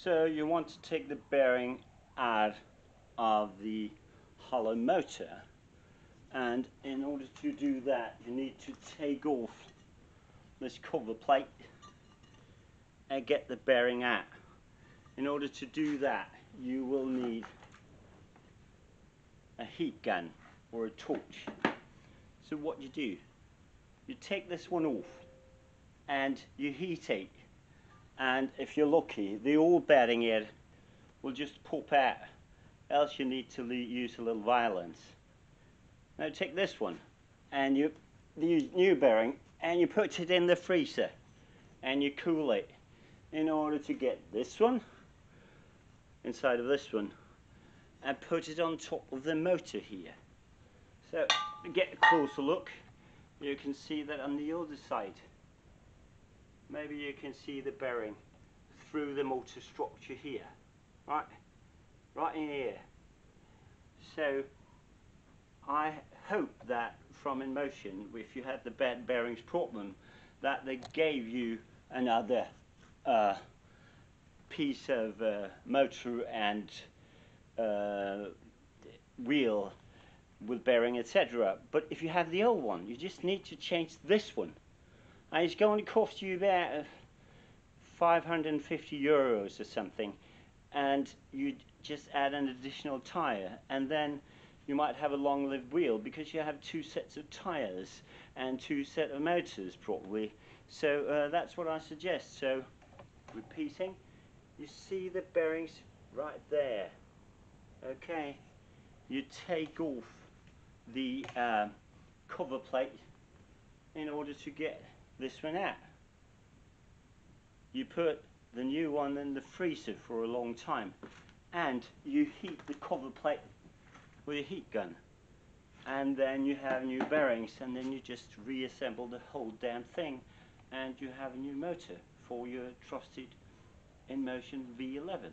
So you want to take the bearing out of the hollow motor and in order to do that you need to take off this cover plate and get the bearing out. In order to do that you will need a heat gun or a torch. So what you do, you take this one off and you heat it and if you're lucky the old bearing here will just pop out else you need to use a little violence. Now take this one and you use new bearing and you put it in the freezer and you cool it in order to get this one inside of this one and put it on top of the motor here. So get a closer look you can see that on the other side maybe you can see the bearing through the motor structure here. Right right in here. So I hope that from InMotion if you had the bad bearings problem that they gave you another uh, piece of uh, motor and uh, wheel with bearing etc but if you have the old one you just need to change this one and it's going to cost you about uh, 550 euros or something. And you just add an additional tire. And then you might have a long-lived wheel because you have two sets of tires and two set of motors probably. So uh, that's what I suggest. So repeating. You see the bearings right there? Okay. You take off the uh, cover plate in order to get this one out. You put the new one in the freezer for a long time and you heat the cover plate with a heat gun and then you have new bearings and then you just reassemble the whole damn thing and you have a new motor for your trusted InMotion V11.